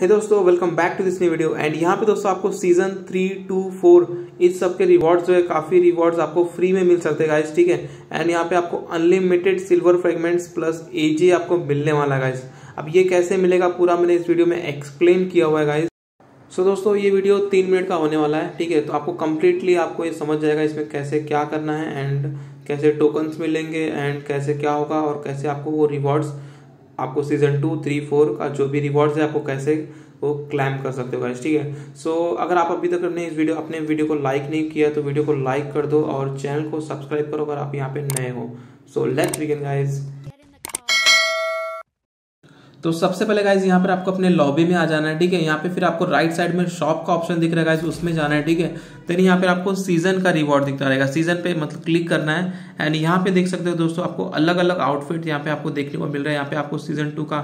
है दोस्तों welcome back to this new video and यहाँ पे दोस्तों आपको सीज़न थ्री टू फोर इस सब के रिवॉर्ड्स जो है काफ़ी रिवॉर्ड्स आपको फ्री में मिल सकते हैं गाइस ठीक है? एंड यहाँ पे आपको unlimited silver fragments plus AJ आपको मिलने वाला गाइस अब ये कैसे मिलेगा पूरा मैंने इस वीडियो में एक्सप्लेन किया हुआ है गाइस सो so, दोस्तों ये वीडियो तीन मिनट का होने वाला है ठीक है? तो आपको कम्प्लीटली आपको ये समझ जाएगा इसमें कैसे क्या करना है एंड कैसे टोकन्स मिलेंगे एंड कैसे क्या होगा और कैसे आपको वो रिवॉर्ड्स आपको सीज़न टू थ्री फोर का जो भी रिवॉर्ड्स है आपको कैसे वो क्लैम कर सकते हो गाइस ठीक है? सो so, अगर आप अभी तक अपने इस वीडियो अपने वीडियो को लाइक नहीं किया तो वीडियो को लाइक कर दो और चैनल को सब्सक्राइब करो अगर आप यहाँ पे नए हो। सो लेट्स बिगिन गाइस तो सबसे पहले गाइज़ यहाँ पर आपको अपने लॉबी में आ जाना है, ठीक है? यहाँ पे फिर आपको राइट साइड में शॉप का ऑप्शन दिख रहा है गाइज़ उसमें जाना है, ठीक है? देन यहाँ पे आपको सीज़न का रिवॉर्ड दिखता रहेगा। सीज़न पे मतलब क्लिक करना है एंड यहाँ पे देख सकते हो दोस्तों, आपको अलग अलग आउटफिट यहाँ पे आपको देखने को मिल रहा है। यहाँ पे आपको सीज़न टू का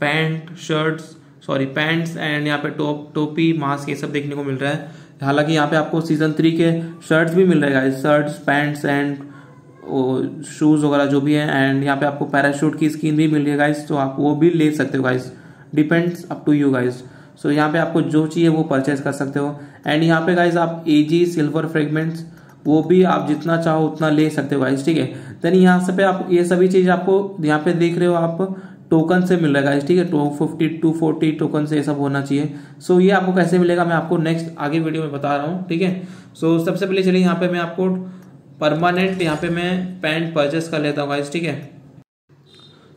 pant shirts sorry pants and यहाँ पे टोप टोपी मास्क ये सब देखने को मिल रहा है। हालाँकि यहाँ पे आपको सीज़न थ्री के शर्ट्स भी मिल रहे हैं शर्ट्स पैंट्स एंड शूज़ वगैरह जो भी है एंड यहाँ पे आपको पैराशूट की स्किन भी मिल रही है गाइस तो आप वो भी ले सकते हो guys depends up to you guys so यहाँ पे आपको जो चाहिए वो परचेज कर सकते हो. एंड यहाँ पे गाइस आप एजी सिल्वर फ्रेगमेंट्स वो भी आप जितना चाहो उतना ले सकते हो गाइस ठीक है? देन यहाँ से पे आप ये सभी चीज़ आपको यहाँ पे देख रहे हो आप टोकन से मिल रहा है ठीक है? Two fifty two forty token से ये सब होना चाहिए. सो so, ये आपको कैसे मिलेगा मैं आपको नेक्स्ट आगे वीडियो में बता रहा हूँ ठीक है? सो सबसे पहले चलिए यहाँ पे मैं आपको परमानेंट यहाँ पे मैं पैंट परचेस कर लेता हूँ गाइस ठीक है?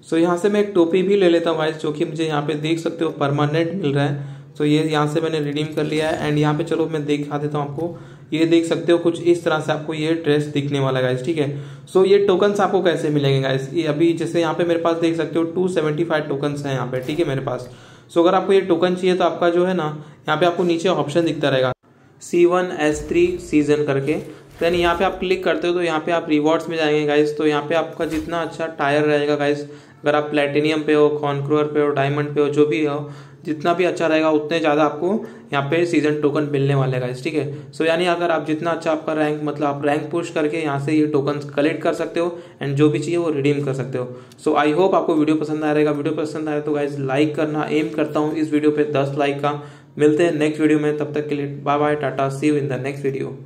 सो so, यहाँ से मैं एक टोपी भी ले लेता हूँ गाइस जो कि मुझे यहाँ पे देख सकते हो परमानेंट मिल रहा है। तो ये यहाँ से मैंने रिडीम कर लिया है एंड यहाँ पे चलो मैं दिखा देता हूँ आपको। ये देख सकते हो कुछ इस तरह से आपको ये ड्रेस दिखने वाला गाइस ठीक है? सो so, ये टोकन्स आपको कैसे मिलेंगे गाइस ये अभी जैसे यहाँ पे मेरे पास देख सकते हो टू सेवेंटी फाइव टोकन्स है यहाँ पे ठीक है मेरे पास। सो so, अगर आपको ये टोकन चाहिए तो आपका जो है ना यहाँ पे आपको नीचे ऑप्शन दिखता रहेगा। C one S three season करके। देन यहाँ पे आप क्लिक करते हो तो यहाँ पे आप रिवॉर्ड्स में जाएँगे गाइस तो यहाँ पे आपका जितना अच्छा टायर रहेगा गाइस अगर आप प्लेटिनियम पे हो कॉन्क्रोर पे हो डायमंड पे हो, जो भी हो, जितना भी अच्छा रहेगा, उतने ज़्यादा आपको यहाँ पे सीज़न टोकन मिलने वाले हैं गाइस ठीक है? सो यानी अगर आप जितना अच्छा आपका रैंक मतलब आप रैंक पुश करके यहाँ से ये टोकन कलेक्ट कर सकते हो एंड जो भी चाहिए वो रिडीम कर सकते हो. सो आई होप आपको वीडियो पसंद आ रहेगा. वीडियो पसंद आए तो गाइज़ लाइक करना. एम करता हूँ इस वीडियो पर दस लाइक का. मिलते हैं नेक्स्ट वीडियो में. तब तक के लिए bye bye tata see you in the next video